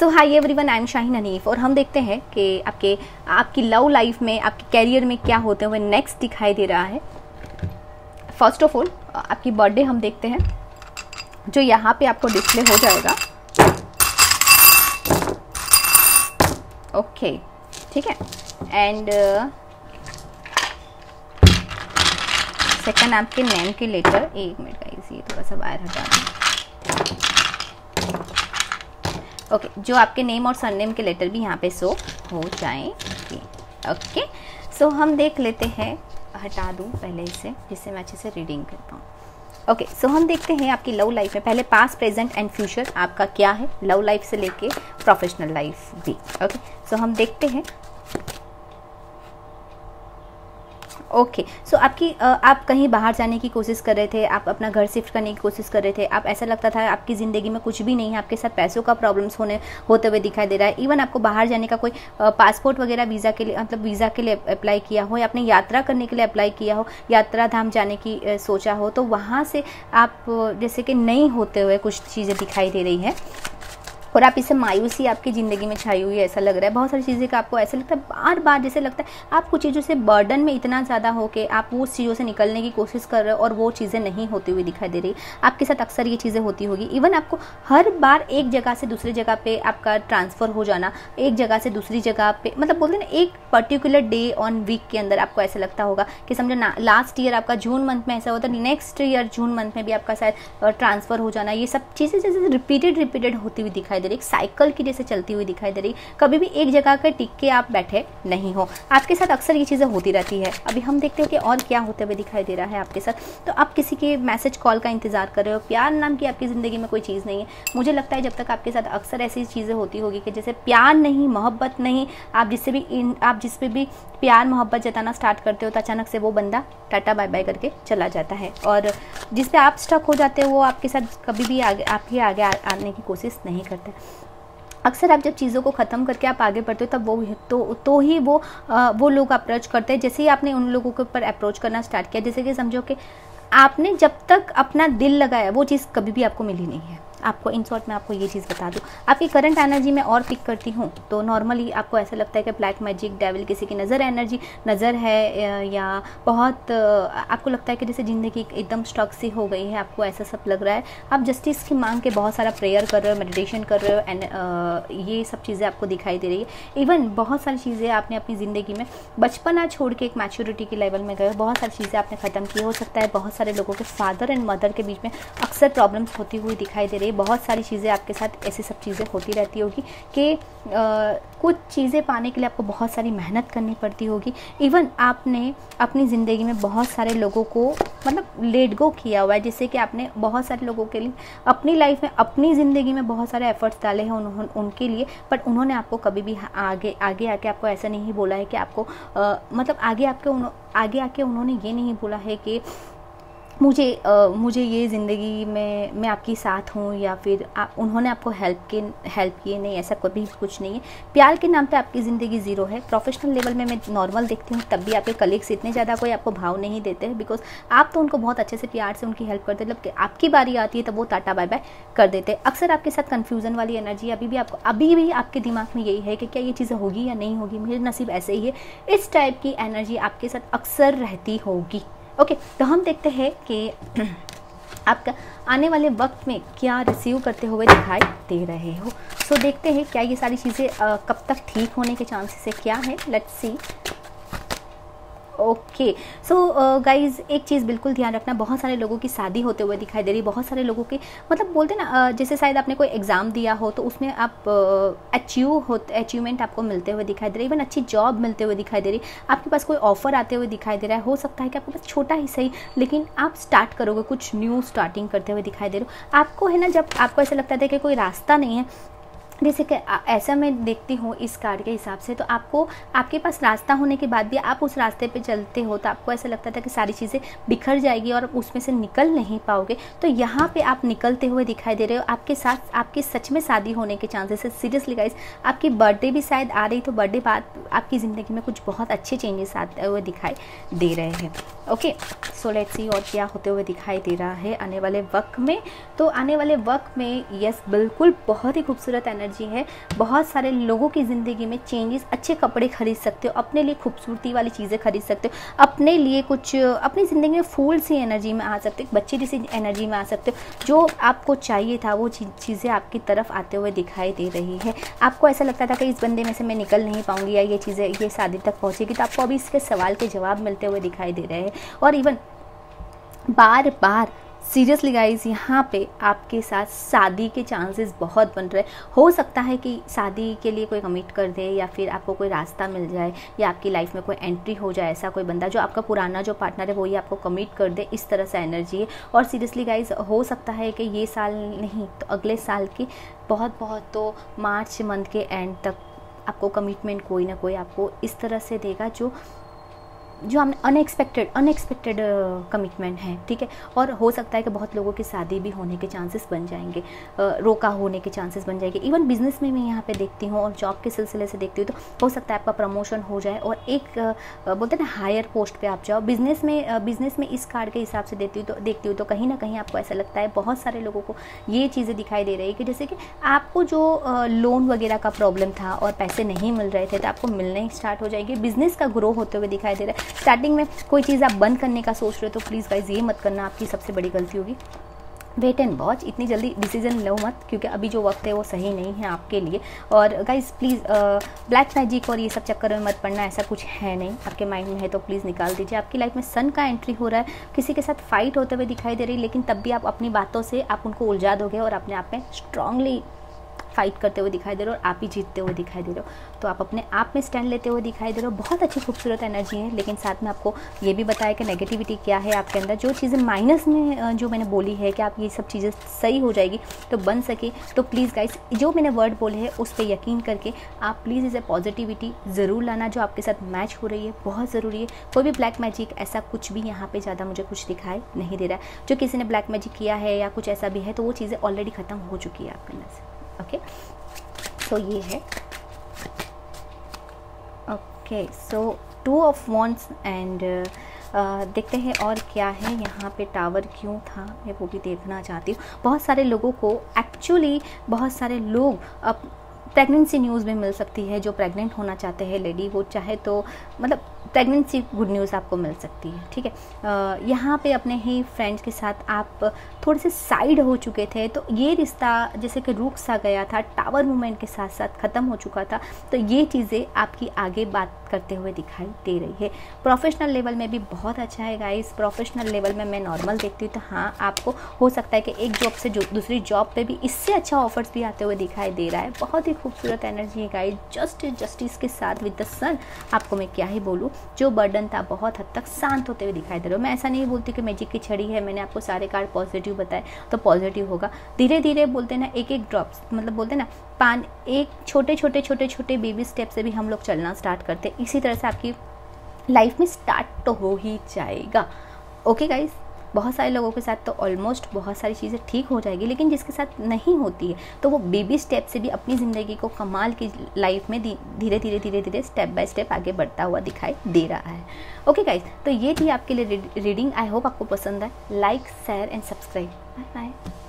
So hi everyone I am Shaheen Hanif और हम देखते हैं कि आपके, आपकी लव लाइफ में, आपके कैरियर में क्या होते हुए नेक्स्ट दिखाई दे रहा है। फ़र्स्ट ऑफ़ ऑल आपकी बर्थडे हम देखते हैं, जो यहाँ पे आपको डिस्प्ले हो जाएगा। ओके ठीक है? एंड सेकंड आपके नेम के लेटर एक मिनट का इसी थोड़ा सा बाहर हटा ओके जो आपके नेम और सरनेम के लेटर भी यहाँ पे शो हो जाएँगे ओके सो हम देख लेते हैं हटा दूँ पहले इसे जिससे मैं अच्छे से रीडिंग कर पाऊँ। ओके सो हम देखते हैं आपकी लव लाइफ में पहले पास प्रेजेंट एंड फ्यूचर आपका क्या है? लव लाइफ से लेके प्रोफेशनल लाइफ भी। ओके okay, सो so हम देखते हैं ओके okay. सो so, आपकी आप कहीं बाहर जाने की कोशिश कर रहे थे आप अपना घर शिफ्ट करने की कोशिश कर रहे थे आप ऐसा लगता था आपकी ज़िंदगी में कुछ भी नहीं है आपके साथ पैसों का प्रॉब्लम्स होने होते हुए दिखाई दे रहा है इवन आपको बाहर जाने का कोई पासपोर्ट वगैरह वीज़ा के लिए मतलब वीज़ा के लिए अप्लाई किया हो या आपने यात्रा करने के लिए अप्लाई किया हो यात्रा धाम जाने की सोचा हो तो वहाँ से आप जैसे कि नहीं होते हुए कुछ चीज़ें दिखाई दे रही हैं और आप इसे मायूसी आपकी ज़िंदगी में छाई हुई है, ऐसा लग रहा है। बहुत सारी चीज़ें का आपको ऐसा लगता है, बार बार जैसे लगता है, आप कुछ चीज़ों से बर्डन में इतना ज़्यादा हो के आप उस चीज़ों से निकलने की कोशिश कर रहे हो और वो चीज़ें नहीं होती हुई दिखाई दे रही। आपके साथ अक्सर ये चीज़ें होती होगी। इवन आपको हर बार एक जगह से दूसरी जगह पर आपका ट्रांसफ़र हो जाना, एक जगह से दूसरी जगह पर मतलब बोलते ना, एक पर्टिकुलर डे ऑन वीक के अंदर आपको ऐसा लगता होगा कि समझो ना लास्ट ईयर आपका जून मंथ में ऐसा होता है नेक्स्ट ईयर जून मंथ में भी आपका शायद ट्रांसफ़र हो जाना। ये सब चीज़ें जैसे रिपीटेड रिपीटेड होती हुई दिखाई दे रही साइकिल की जैसे चलती हुई दिखाई दे रही। कभी भी एक जगह पर टिक के आप बैठे नहीं हो। आपके साथ अक्सर ये चीज़ें होती रहती है। अभी हम देखते हैं कि और क्या होते हुए दिखाई दे रहा है आपके साथ। तो आप किसी के मैसेज कॉल का इंतज़ार कर रहे हो। प्यार नाम की आपकी ज़िंदगी में कोई चीज़ नहीं है। मुझे लगता है जब तक आपके साथ अक्सर ऐसी चीज़ें होती होगी कि जैसे प्यार नहीं, मोहब्बत नहीं, आप जिससे भी आप जिस पे भी प्यार मोहब्बत जताना स्टार्ट करते हो तो अचानक से वो बंदा टाटा बाय बाय करके चला जाता है। और जिस पे आप स्टक हो जाते हो वो आपके साथ कभी भी आगे आपके आगे आने की कोशिश नहीं करते। अक्सर आप जब चीज़ों को ख़त्म करके आप आगे बढ़ते हो तब वो तो तो ही वो आ, वो लोग अप्रोच करते हैं। जैसे ही आपने उन लोगों के ऊपर अप्रोच करना स्टार्ट किया जैसे कि समझो कि आपने जब तक अपना दिल लगाया वो चीज़ कभी भी आपको मिली नहीं है। आपको इन शॉर्ट में आपको ये चीज़ बता दूँ। आपकी करंट एनर्जी में और पिक करती हूँ तो नॉर्मली आपको ऐसा लगता है कि ब्लैक मैजिक डेविल किसी की नज़र एनर्जी नज़र है या बहुत आपको लगता है कि जैसे ज़िंदगी एकदम स्टॉक सी हो गई है, आपको ऐसा सब लग रहा है। आप जस्टिस की मांग के बहुत सारा प्रेयर कर रहे हो मेडिटेशन कर रहे हो ये सब चीज़ें आपको दिखाई दे रही है। इवन बहुत सारी चीज़ें आपने अपनी ज़िंदगी में बचपना छोड़ के एक मैच्योरिटी के लेवल में गए बहुत सारी चीज़ें आपने ख़त्म की, हो सकता है बहुत सारे लोगों के फादर एंड मदर के बीच में अक्सर प्रॉब्लम्स होती हुई दिखाई दे रही है। बहुत सारी चीज़ें आपके साथ ऐसी सब चीज़ें होती रहती होगी कि कुछ चीज़ें पाने के लिए आपको बहुत सारी मेहनत करनी पड़ती होगी। इवन आपने अपनी ज़िंदगी में बहुत सारे लोगों को मतलब लेट गो किया हुआ है जिससे कि आपने बहुत सारे लोगों के लिए अपनी लाइफ में अपनी ज़िंदगी में बहुत सारे एफर्ट्स डाले हैं उन्होंने उनके लिए बट उन्होंने आपको कभी भी आगे आगे आके आपको ऐसा नहीं बोला है कि आपको आ, मतलब आगे आपके उन, आगे आके उन्होंने ये नहीं बोला है कि मुझे आ, मुझे ये ज़िंदगी में मैं आपकी साथ हूँ या फिर आ, उन्होंने आपको हेल्प के हेल्प किए नहीं ऐसा कभी कुछ नहीं है। प्यार के नाम पे आपकी ज़िंदगी ज़ीरो है। प्रोफेशनल लेवल में मैं नॉर्मल देखती हूँ तब भी आपके कलीग्स इतने ज़्यादा कोई आपको भाव नहीं देते हैं बिकॉज़ आप तो उनको बहुत अच्छे से प्यार से उनकी हेल्प करते मतलब आपकी बारी आती है तब वो टाटा बाय बाय कर देते हैं। अक्सर आपके साथ कन्फ्यूज़न वाली एनर्जी अभी भी आपको अभी भी आपके दिमाग में यही है कि क्या ये चीज़ें होगी या नहीं होगी। मेरे नसीब ऐसे ही है। इस टाइप की एनर्जी आपके साथ अक्सर रहती होगी। ओके तो हम देखते हैं कि आपका आने वाले वक्त में क्या रिसीव करते हुए दिखाई दे रहे हो। सो so, देखते हैं क्या ये सारी चीज़ें कब तक ठीक होने के चांसेस है क्या है। Let's see okay so guys एक चीज़ बिल्कुल ध्यान रखना बहुत सारे लोगों की शादी होते हुए दिखाई दे रही बहुत सारे लोगों के मतलब बोलते ना uh, जैसे शायद आपने कोई एग्ज़ाम दिया हो तो उसमें आप अचीव uh, हो अचीवमेंट आपको मिलते हुए दिखाई दे रही इवन अच्छी जॉब मिलते हुए दिखाई दे रही आपके पास कोई ऑफ़र आते हुए दिखाई दे रहा है हो सकता है कि आपके पास छोटा ही सही लेकिन आप स्टार्ट करोगे कुछ न्यू स्टार्टिंग करते हुए दिखाई दे रहे हो। आपको है ना जब आपको ऐसा लगता था कि कोई रास्ता नहीं है जैसे कि ऐसा मैं देखती हूँ इस कार्ड के हिसाब से तो आपको, आपके पास रास्ता होने के बाद भी आप उस रास्ते पे चलते हो तो आपको ऐसा लगता था कि सारी चीज़ें बिखर जाएगी और उसमें से निकल नहीं पाओगे। तो यहाँ पे आप निकलते हुए दिखाई दे रहे हो, आपके साथ, आपकी सच में शादी होने के चांसेस है। सीरियसली गाइज़ आपकी बर्थडे भी शायद आ रही तो बर्थडे बाद आपकी ज़िंदगी में कुछ बहुत अच्छे चेंजेस आते हुए दिखाई दे रहे हैं। ओके सो लेट सी और क्या होते हुए दिखाई दे रहा है आने वाले वक्त में। तो आने वाले वक्त में यस बिल्कुल बहुत ही खूबसूरत एनर्जी एनर्जी है। बहुत सारे लोगों की ज़िंदगी में चेंजेस अच्छे कपड़े खरीद सकते हो, अपने लिए खूबसूरती वाली चीज़ें खरीद सकते हो, अपने लिए कुछ, अपनी ज़िंदगी में फूल सी एनर्जी में आ सकते हो बच्चे जैसी एनर्जी में आ सकते हो, जो आपको चाहिए था, वो चीज़ें आपकी तरफ़ आते हुए दिखाई दे रही है। आपको ऐसा लगता था कि इस बंदे में से मैं निकल नहीं पाऊँगी या ये चीज़ें, ये शादी तक पहुँचेगी तो आपको अभी इसके सवाल के जवाब मिलते हुए दिखाई दे रहे हैं। और इवन बार बार सीरियसली गाइज़ यहाँ पे आपके साथ शादी के चांसेस बहुत बन रहे हो। सकता है कि शादी के लिए कोई कमिट कर दे या फिर आपको कोई रास्ता मिल जाए या आपकी लाइफ में कोई एंट्री हो जाए ऐसा कोई बंदा जो आपका पुराना जो पार्टनर है वो ही आपको कमिट कर दे, इस तरह से एनर्जी है। और सीरियसली गाइज़ हो सकता है कि ये साल नहीं तो अगले साल की बहुत बहुत तो मार्च मंथ के एंड तक आपको कमिटमेंट कोई ना कोई आपको इस तरह से देगा जो जो हमने अनएक्सपेक्टेड अनएक्सपेक्टेड कमिटमेंट है ठीक है? और हो सकता है कि बहुत लोगों की शादी भी होने के चांसेस बन जाएँगे uh, रोका होने के चांसेस बन जाएँगे। इवन बिज़नेस में मैं यहाँ पे देखती हूँ और जॉब के सिलसिले से देखती हूँ तो हो सकता है आपका प्रमोशन हो जाए और एक uh, बोलते हैं ना हायर पोस्ट पर आप जाओ। बिज़नेस में बिज़नेस uh, में इस कार्ड के हिसाब से देती हूँ तो देखती हूँ तो कहीं ना कहीं आपको ऐसा लगता है बहुत सारे लोगों को ये चीज़ें दिखाई दे रही है कि जैसे कि आपको जो लोन वगैरह का प्रॉब्लम था और पैसे नहीं मिल रहे थे तो आपको मिलने स्टार्ट हो जाएँगे। बिज़नेस का ग्रो होते हुए दिखाई दे रहा है। स्टार्टिंग में कोई चीज़ आप बंद करने का सोच रहे हो तो प्लीज़ गाइज़ ये मत करना, आपकी सबसे बड़ी गलती होगी। वेट एंड वॉच इतनी जल्दी डिसीज़न लो मत, क्योंकि अभी जो वक्त है वो सही नहीं है आपके लिए। और गाइज़ प्लीज़ ब्लैक मैजिक और ये सब चक्कर में मत पड़ना, ऐसा कुछ है नहीं। आपके माइंड में है तो प्लीज़ निकाल दीजिए। आपकी लाइफ में सन का एंट्री हो रहा है, किसी के साथ फाइट होते हुए दिखाई दे रही है लेकिन तब भी आप अपनी बातों से आप उनको उलझा दोगे और अपने आप में स्ट्रांगली फाइट करते हुए दिखाई दे रहे हो और आप ही जीतते हुए दिखाई दे रहे हो। तो आप अपने आप में स्टैंड लेते हुए दिखाई दे रहे हो। बहुत अच्छी खूबसूरत एनर्जी है, लेकिन साथ में आपको ये भी बताया कि नेगेटिविटी क्या है आपके अंदर। जो चीज़ें माइनस में जो मैंने बोली है कि आप ये सब चीज़ें सही हो जाएगी तो बन सके। तो प्लीज़ गाइस जो मैंने वर्ड बोले हैं, उस पर यकीन करके आप प्लीज़ इसे पॉजिटिविटी ज़रूर लाना, जो आपके साथ मैच हो रही है। बहुत ज़रूरी है। कोई भी ब्लैक मैजिक ऐसा कुछ भी यहाँ पे ज़्यादा मुझे कुछ दिखाई नहीं दे रहा है। जो किसी ने ब्लैक मैजिक किया है या कुछ ऐसा भी है तो वो चीज़ें ऑलरेडी ख़त्म हो चुकी है आपके अंदर से। ओके सो ये है। Okay so two of wands and देखते हैं और क्या है। यहाँ पे टावर क्यों था, मैं वो भी देखना चाहती हूँ। बहुत सारे लोगों को एक्चुअली बहुत सारे लोग अब प्रेगनेंसी न्यूज़ भी मिल सकती है, जो प्रेग्नेंट होना चाहते हैं लेडी वो चाहे तो मतलब प्रेगनेंसी गुड न्यूज़ आपको मिल सकती है, ठीक है? यहाँ पे अपने ही फ्रेंड्स के साथ आप थोड़े से साइड हो चुके थे तो ये रिश्ता जैसे कि रुक सा गया था टावर मूवमेंट के साथ साथ ख़त्म हो चुका था तो ये चीज़ें आपकी आगे बात करते हुए दिखाई दे रही है। प्रोफेशनल लेवल में भी बहुत अच्छा है गाइस प्रोफेशनल लेवल में मैं नॉर्मल देखती हूँ तो हाँ आपको हो सकता है कि एक जॉब से जो दूसरी जॉब पे भी इससे अच्छा ऑफर्स भी आते हुए दिखाई दे रहा है। बहुत ही खूबसूरत एनर्जी है गाइस जस्ट जस्टिस के साथ विद द सन आपको मैं क्या ही बोलूँ? जो बर्डन था, बहुत हद तक शांत होते हुए दिखाई दे रहे हो। मैं ऐसा नहीं बोलती कि मैजिक की छड़ी है, मैंने आपको सारे कार्ड पॉजिटिव बताए तो पॉजिटिव होगा। धीरे धीरे बोलते ना एक एक ड्रॉप्स मतलब बोलते ना पान एक छोटे छोटे छोटे छोटे बेबी स्टेप से भी हम लोग चलना स्टार्ट करते हैं। इसी तरह से आपकी लाइफ में स्टार्ट तो हो ही जाएगा। ओके गाइज़ बहुत सारे लोगों के साथ तो ऑलमोस्ट बहुत सारी चीज़ें ठीक हो जाएगी, लेकिन जिसके साथ नहीं होती है तो वो बेबी स्टेप से भी अपनी ज़िंदगी को कमाल की लाइफ में धीरे धीरे धीरे धीरे स्टेप बाय स्टेप आगे बढ़ता हुआ दिखाई दे रहा है। ओके गाइज़ तो ये थी आपके लिए रीडिंग आई होप आपको पसंद है like share and subscribe bye bye